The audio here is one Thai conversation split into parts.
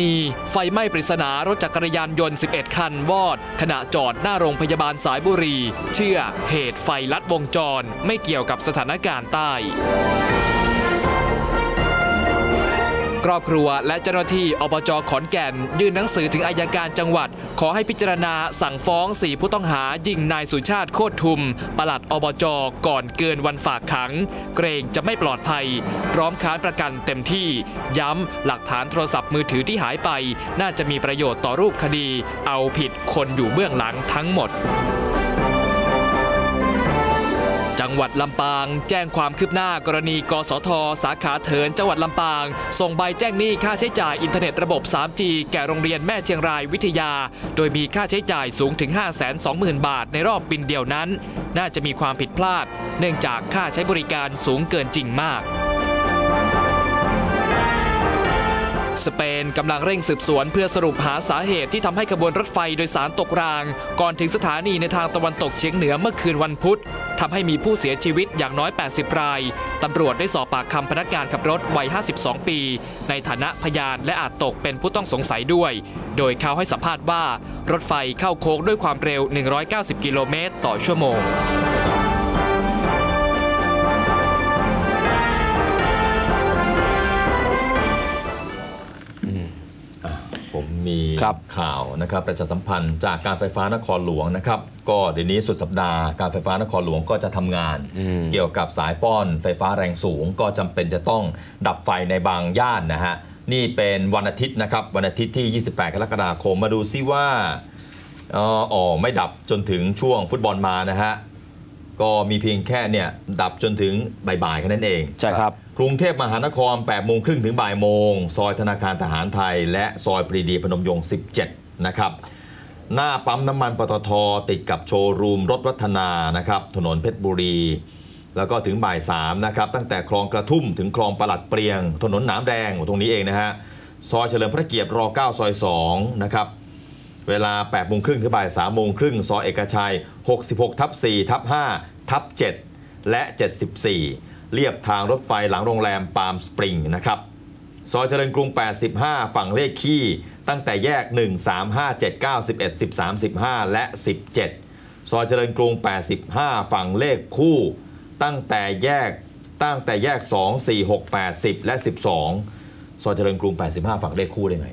ณี ไฟไหม้ปริศนารถจักรยานยนต์ 11 คัน วอด ขณะจอดหน้าโรงพยาบาลสายบุรี เชื่อเหตุไฟลัดวงจร ไม่เกี่ยวกับสถานการณ์ใต้ ครอบครัวและเจ้าหน้าที่อบจขอนแก่น ยื่นหนังสือถึงอายการจังหวัด ขอให้พิจารณาสั่งฟ้องสี่ผู้ต้องหายิงนายสุชาติโคตรทุม ปลัดอบจก่อนเกินวันฝากขัง เกรงจะไม่ปลอดภัย พร้อมค้านประกันเต็มที่ ย้ำหลักฐานโทรศัพท์มือถือที่หายไป น่าจะมีประโยชน์ต่อรูปคดี เอาผิดคนอยู่เบื้องหลังทั้งหมด จังหวัดลำปาง แจ้งความคืบหน้ากรณี กสท สาขาเถินจังหวัดลำปาง ส่งใบแจ้งหนี้ค่าใช้จ่ายอินเทอร์เน็ตระบบ 3G แก่โรงเรียนแม่เชียงรายวิทยา โดยมีค่าใช้จ่ายสูงถึง 520,000 บาทในรอบปีเดียวนั้น น่าจะมีความผิดพลาด เนื่องจากค่าใช้บริการสูงเกินจริงมาก สเปนกำลังเร่งสืบสวนเพื่อสรุปหาสาเหตุที่ทำให้ขบวนรถไฟโดยสารตกราง ก่อนถึงสถานีในทางตะวันตกเฉียงเหนือเมื่อคืนวันพุธทำให้มีผู้เสียชีวิตอย่างน้อย 80 รายตำรวจได้สอบปากคำพนักงานขับรถวัย 52 ปี ในฐานะพยานและอาจตกเป็นผู้ต้องสงสัยด้วย โดยเขาให้สัมภาษณ์ว่า รถไฟเข้าโค้งด้วยความเร็ว 190 กิโลเมตรต่อชั่วโมง มมีครับข่าวนะครับประชาสัมพันธ์จากการไฟฟ้านครหลวงนะครับ ก็เดี๋ยวนี้สุดสัปดาห์การไฟฟ้านครหลวงก็จะทำงาน เกี่ยวกับสายป้อนไฟฟ้าแรงสูง ก็จำเป็นจะต้องดับไฟในบางย่านนะฮะนี่เป็นวันอาทิตย์นะครับวันอาทิตย์ที่ 28 กรกฎาคมมาดูซิว่าเอออ๋อไม่ดับจนถึงช่วงฟุตบอลมานะฮะก็มีเพียงแค่เนี่ยดับจนถึงบ่ายๆแค่นั้นเองใช่ครับ กรุงเทพมหานคร8โมงครึ่งถึงบ่ายโมง ซอยธนาคารทหารไทย และซอยปรีดีพนมยงค์17 นะครับ หน้าปั๊มน้ำมันปตทติดกับโชว์รูมรถวัฒนานะครับ ถนนเพชรบุรี แล้วก็ถึงบ่าย3นะครับ ตั้งแต่คลองกระทุ่มถึงคลองประหลัดเปรียง ถนนหนามแดงตรงนี้เองนะฮะ ซอยเฉลิมพระเกียรติร9ซอย2นะครับเวลา8โมงครึ่งถึงบ่าย3โมงครึ่งซอยเอกชัย 66ทับ4ทับ5ทับ7และ 74 เรียบทางรถไฟหลังโรงแรมปาล์มสปริงนะครับซอยเจริญกรุง 85 ฝั่งเลขขี้ ตั้งแต่แยก 1 3 5 7 9 11 13 15 และ 17 ซอยเจริญกรุง 85 ฝั่งเลขคู่ ตั้งแต่แยกตั้งแต่แยก 2 4 6 8 10 และ 12 ซอยเจริญกรุง 85 ฝั่งเลขคู่ได้ไหม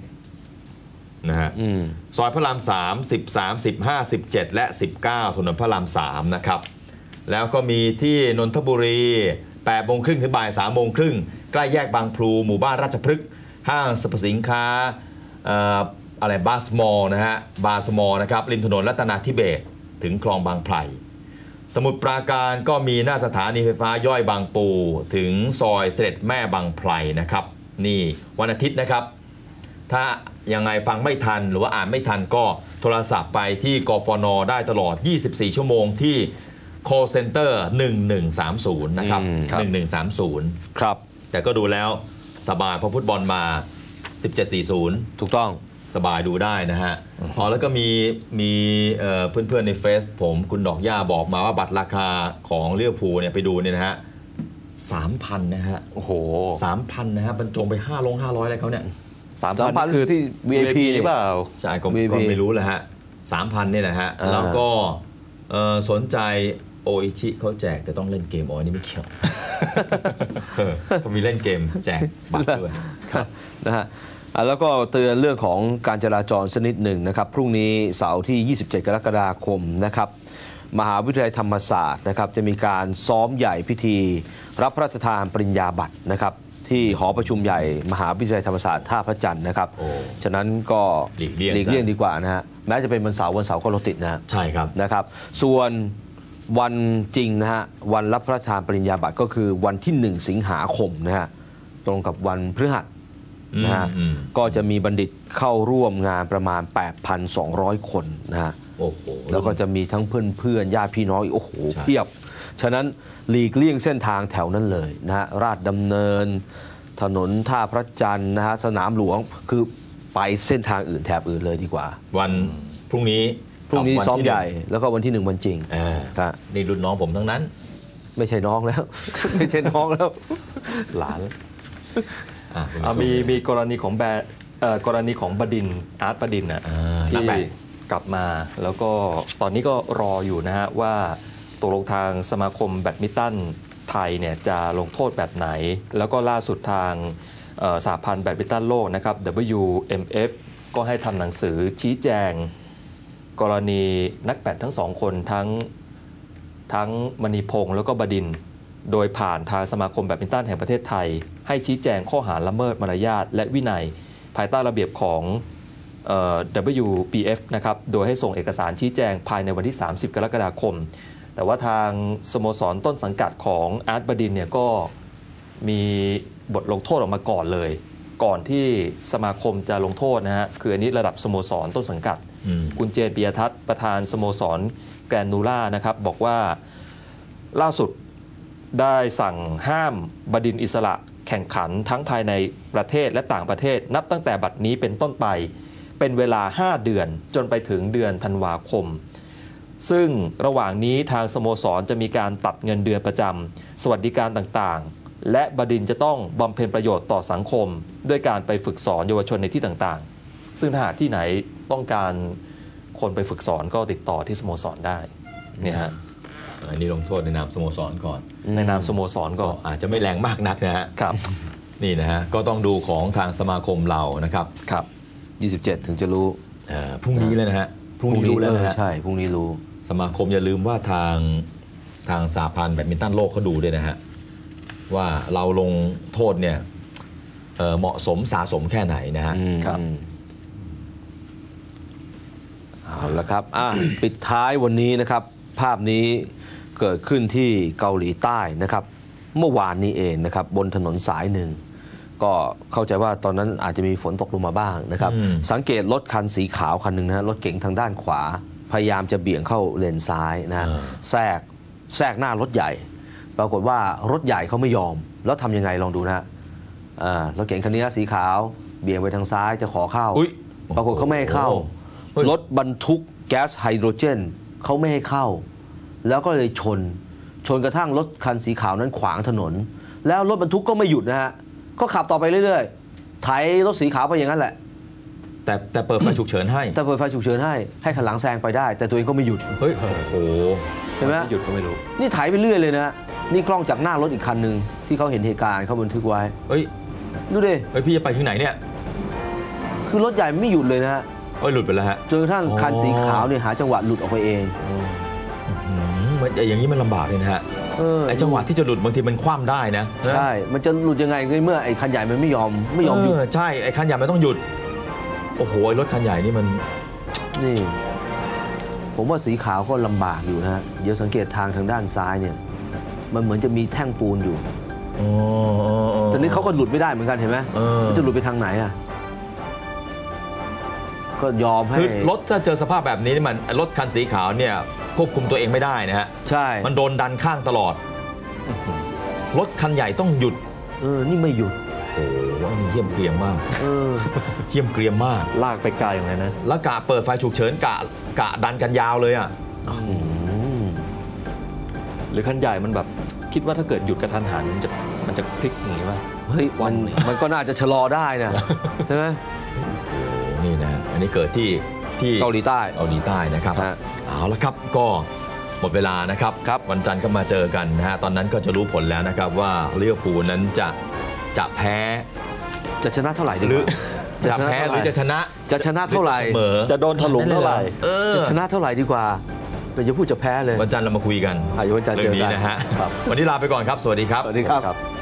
นะฮะอืมซอยพระราม 3 13 15 17 และ 19 ถนนพระราม 3 นะครับ แล้วก็มีที่นนทบุรี 8โมงครึ่งถึงบ่าย3โมงครึ่งใกล้แยกบางพลูหมู่บ้านราชพฤกษ์ห้างสรรพสินค้าอะไรบาสมอลนะฮะบาสมอลนะครับริมถนนรัตนาธิเบศถึงคลองบางไผ่สมุทรปราการก็มีหน้าสถานีไฟฟ้าย่อยบางปู ถึงซอยเสด็จแม่บางไพรนะครับ นี่วันอาทิตย์นะครับ ถ้ายังไงฟังไม่ทันหรือว่าอ่านไม่ทันก็โทรศัพท์ไปที่กฟนได้ตลอด 24 ชั่วโมงที่ call center 1130 นะครับ อืมครับ 1130 ครับ แต่ก็ดูแล้วสบายเพราะฟุตบอลมา 1740 ถูกต้อง สบายดูได้นะฮะอ๋อแล้วก็มีมีเอ่อเพื่อนๆในเฟซผมคุณดอกย่าบอกมาว่าบัตรราคาของเลี้ยวภูลเนี่ยไปดูเนี่ยนะฮะสามพันนะฮะโอ้โหสามพันนะฮะบรรจงไปห้าลงห้าร้อยอะไรเขาเนี่ย สามสามพัพันนคือ ที่ VIP หรือเปล่า ใช่ก็ VIP ก็ไม่รู้แหละฮะสามพันนี่แหละฮะ อ่า แล้วก็เอ่อสนใจ โออิชิเขาแจกแต่ต้องเล่นเกมอ๋ออันนี่ไม่เกี่ยวเออเขามีเล่นเกมแจกบัตรด้วยครับนะฮะอะแล้วก็เตือนเรื่องของการจราจรสกนิดหนึ่งนะครับ พรุ่งนี้เสาร์ที่ 27 กรกฎาคมนะครับ มหาวิทยาลัยธรรมศาสตร์นะครับ จะมีการซ้อมใหญ่พิธี รับพระราชทานปริญญาบัตรนะครับ ที่หอประชุมใหญ่มหาวิทยาลัยธรรมศาสตร์ท่าพระจันทร์นะครับโอ้ฉะนั้นก็หลีกเลี่ยงหลีกเลี่ยงดีกว่านะฮะแม้จะเป็นวันเสาร์วันเสาร์ก็รถติดนะฮะใช่ครับนะครับ ส่วน วันจริงนะฮะวันรับพระราชทานปริญญาบัตรก็คือวันที่ 1 สิงหาคมนะฮะตรงกับวันพฤหัสนะฮะอืมอืมก็จะมีบัณฑิตเข้าร่วมงานประมาณ 8,200 คนนะฮะโอ้โหแล้วก็จะมีทั้งเพื่อนๆญาติพี่น้องอีกโอ้โหใช่เพียบ ฉะนั้นหลีกเลี่ยงเส้นทางแถวนั้นเลยนะฮะราชดำเนิน ถนนท่าพระจันทร์นะฮะสนามหลวงคือไปเส้นทางอื่นแถบอื่นเลยดีกว่า วันพรุ่งนี้ พรุ่งนี้กับวันซ้อมที่ใหญ่นึ่งแล้วก็วันที่หนึ่งวันจริงอ่าครับนี่รุ่นน้องผมทั้งนั้น ไม่ใช่น้องแล้ว ไม่ใช่น้องแล้ว หลานอะคุณอะผู้ชมีมีกรณีของแบรนด์เอ่อกรณีของบดินทร์อาร์ตบดินทร์น่ะอ่านัที่กแบดกลับมาแล้วก็ตอนนี้ก็รออยู่นะฮะว่าตกลงทางสมาคมแบดมินตันไทยเนี่ยจะลงโทษแบบไหน แล้วก็ล่าสุดทางเอ่อสหพันธ์แบดมินตันโลกนะครับ BWF ก็ให้ทำหนังสือชี้แจง กรณีนักแบดทั้งสองคนทั้งทั้งมณีพงษ์แล้วก็บดินทร์ โดยผ่านทางสมาคมแบดมินตันแห่งประเทศไทย ให้ชี้แจงข้อหาละเมิดมารยาทและวินัย ภายใต้ระเบียบของออ WPF นะครับ โดยให้ส่งเอกสารชี้แจงภายในวันที่ 30 กรกฎาคม แต่ว่าทางสโมสรต้นสังกัดของอาร์ตบดินทร์เนี่ยก็มีบทลงโทษออกมาก่อนเลย ก่อนที่สมาคมจะลงโทษนะฮะ คืออันนี้ระดับสโมสรต้นสังกัด คุณเจนปียทัศน์ประธานสโมสรแกรนนูล่านะครับบอกว่าล่าสุดได้สั่งห้ามบดินอิสระแข่งขันทั้งภายในประเทศและต่างประเทศ นับตั้งแต่บัดนี้เป็นต้นไป เป็นเวลา 5 เดือนจนไปถึงเดือนธันวาคม ซึ่งระหว่างนี้ทางสโมสรจะมีการตัดเงินเดือนประจำสวัสดิการต่างๆ และบดินจะต้องบำเพ็ญประโยชน์ต่อสังคม ด้วยการไปฝึกสอนเยาวชนในที่ต่างๆ ซึ่งถ้าหากที่ไหน ต้องการคนไปฝึกสอนก็ติดต่อที่สโมสรได้เนี่ยฮะอันนี้ลงโทษในนามสโมสรก่อน ในนามสโมสรก็ก็อาจจะไม่แรงมากนักนะฮะครับนี่นะฮะก็ต้องดูของทางสมาคมเรานะครับครับ 27 ถึงจะรู้เอ่อพรุ่งนี้เลยนะฮะพรุ่งนี้รู้แล้วนะฮะเออใช่พรุ่งนี้รู้สมาคมอย่าลืมว่าทางทางสาพันธ์แบดมินตันโลกเขาดูด้วยนะฮะว่าเราลงโทษเนี่ยเอ่อเหมาะสมสะสมแค่ไหนนะฮะ อืมครับอืมเอาละครับอะปิดท้ายวันนี้นะครับ ภาพนี้เกิดขึ้นที่เกาหลีใต้นะครับ เมื่อวานนี้เองนะครับ บนถนนสายหนึ่ง ก็เข้าใจว่าตอนนั้นอาจจะมีฝนตกลงมาบ้างนะครับอืมสังเกตรถคันสีขาวคันหนึ่งนะฮะรถเก๋งทางด้านขวา พยายามจะเบี่ยงเข้าเลนซ้ายนะฮะแทรกแทรกหน้ารถใหญ่ ปรากฏว่ารถใหญ่เขาไม่ยอม แล้วทำยังไงลองดูนะฮะอ่ารถเก๋งคันนี้สีขาว เบี่ยงไปทางซ้ายจะขอเข้าอุ๊ยปรากฏเขาไม่ให้เข้าเฮ้ย รถบรรทุกแก๊สไฮโดรเจนเขาไม่ให้เข้า แล้วก็เลยชน ชนกระทั่งรถคันสีขาวนั้นขวางถนน แล้วรถบรรทุกก็ไม่หยุดนะฮะก็ขับต่อไปเรื่อยๆไถรถสีขาวไปอย่างนั้นแหละ แต่แต่เปิดไฟฉุกเฉินให้ แต่เปิดไฟฉุกเฉินให้ให้ขันหลังแซงไปได้ แต่ตัวเองก็ไม่หยุดเฮ้ยโอ้โหเห็นไหมไม่หยุดก็ไม่รู้นี่ไถไปเรื่อยเลยนะนี่กล้องจากหน้ารถอีกคันหนึ่งที่เขาเห็นเหตุการณ์เขาบันทึกไว้เฮ้ยดูดิเฮ้ยพี่จะไปที่ไหนเนี่ย คือรถใหญ่ไม่หยุดเลยนะ ฮะเฮ้ยหลุดไปแล้วฮะ จนกระทั่งคันสีขาวเนี่ยหาจังหวะหลุดออกไปเองอืมมันอย่างนี้มันลำบากเลยนะฮะเออไอ้จังหวะที่จะหลุดบางทีมันคว่ำได้นะ ใช่ มันจะหลุดยังไงในเมื่อไอ้คันใหญ่มันไม่ยอมไม่ยอมหยุดเใช่ไอ้คันใหญ่มันต้องหยุด โอ้โหไอ้รถคันใหญ่นี่มันนี่ ผมว่าสีขาวก็ลำบากอยู่นะฮะเดี๋ยวสังเกตทางทางด้านซ้ายเนี่ย มันเหมือนจะมีแท่งปูนอยู่อ๋ออ๋ออ๋อแต่นี้เขาก็หลุดไม่ได้เหมือนกันเห็นไหมเออมันจะหลุดไปทางไหนอะ ก็ยอมให้ คือรถถ้าเจอสภาพแบบนี้นี่มันรถคันสีขาวเนี่ยควบคุมตัวเองไม่ได้นะฮะใช่ มันโดนดันข้างตลอด รถคันใหญ่ต้องหยุด เออ นี่ไม่หยุด โอ้โหอันนี้เยี่ยมเกรียมมากเออเยี่ยมเกรียมมาก ลากไปไกลอย่างไรนะ แล้วกะเปิดไฟฉุกเฉินกะกะดันกันยาวเลยอะอืมหรือคันใหญ่มันแบบคิดว่าถ้าเกิดหยุดกระทันหันมันจะมันจะพลิกอย่างนี้ป่ะเฮ้ยมันวันนี้มันก็น่าจะชะลอได้นะใช่ไหมนี่นะฮะ อันนี้เกิดที่ที่เกาหลีใต้เกาหลีใต้นะครับฮะ เอาละครับก็หมดเวลานะครับครับ วันจันทร์ก็มาเจอกันนะฮะตอนนั้นก็จะรู้ผลแล้วนะครับว่าลิเวอร์พูลนั้นจะจะแพ้จะชนะเท่าไหร่ดีหรืกอว่า จะแพ้หรือจะชนะจะชนะเท่าไหร่รือจะเสมอจะโดนถลุงเท่าไหร่ เออจะชนะเท่าไหร่ดีกว่าแต่จะพูดจะแพ้เลยวันจันทร์เรามาคุยกันอะเดี๋ยววันจันทร์เจอกันเรื่องนี้นะฮะครับ วันนี้ลาไปก่อนครับ สวัสดีครับ สวัสดีครับ